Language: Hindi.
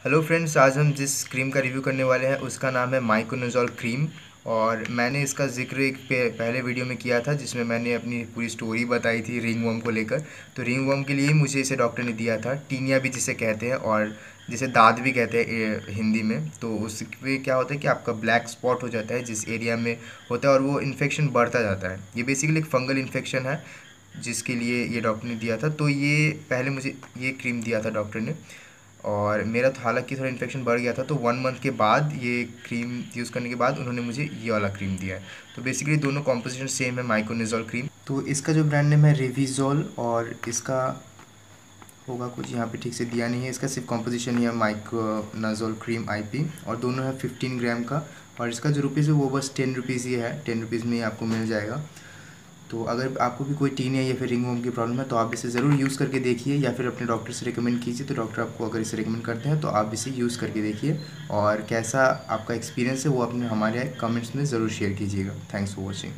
हेलो फ्रेंड्स आज हम जिस क्रीम का रिव्यू करने वाले हैं, उसका नाम है माइकोनोजॉल क्रीम और मैंने इसका ज़िक्र एक पहले वीडियो में किया था, जिसमें मैंने अपनी पूरी स्टोरी बताई थी रिंग वॉम को लेकर। तो रिंग वॉम के लिए ही मुझे इसे डॉक्टर ने दिया था, टीनिया भी जिसे कहते हैं और जिसे दाद भी कहते हैं हिंदी में। तो उस क्या होता है कि आपका ब्लैक स्पॉट हो जाता है, जिस एरिया में होता है और वो इन्फेक्शन बढ़ता जाता है। ये बेसिकली एक फंगल इन्फेक्शन है, जिसके लिए ये डॉक्टर ने दिया था। तो ये, पहले मुझे ये क्रीम दिया था डॉक्टर ने। और मेरा तो हालाँकि थोड़ा इन्फेक्शन बढ़ गया था तो वन मंथ के बाद ये क्रीम यूज़ करने के बाद उन्होंने मुझे ये वाला क्रीम दिया है। तो बेसिकली दोनों कॉम्पोजिशन सेम है माइकोनिजोल क्रीम तो इसका जो ब्रांड नेम है रिविजोल और इसका होगा कुछ यहाँ पे ठीक से दिया नहीं है, इसका सिर्फ़ कॉम्पोजिशन ही माइकोनाजोल क्रीम आईपी और दोनों है फिफ्टीन ग्राम का। और इसका जो रुपीज़ है वो बस टेन रुपीज़ ही है टेन रुपीज़ में आपको मिल जाएगा। तो अगर आपको भी कोई टीन है या फिर रिंग वोम की प्रॉब्लम है तो आप इसे ज़रूर यूज़ करके देखिए या फिर अपने डॉक्टर से रिकमेंड कीजिए तो डॉक्टर आपको अगर इसे रिकमेंड करते हैं तो आप इसे यूज़ करके देखिए और कैसा आपका एक्सपीरियंस है, वो अपने, हमारे कमेंट्स में ज़रूर शेयर कीजिएगा। Thanks for watching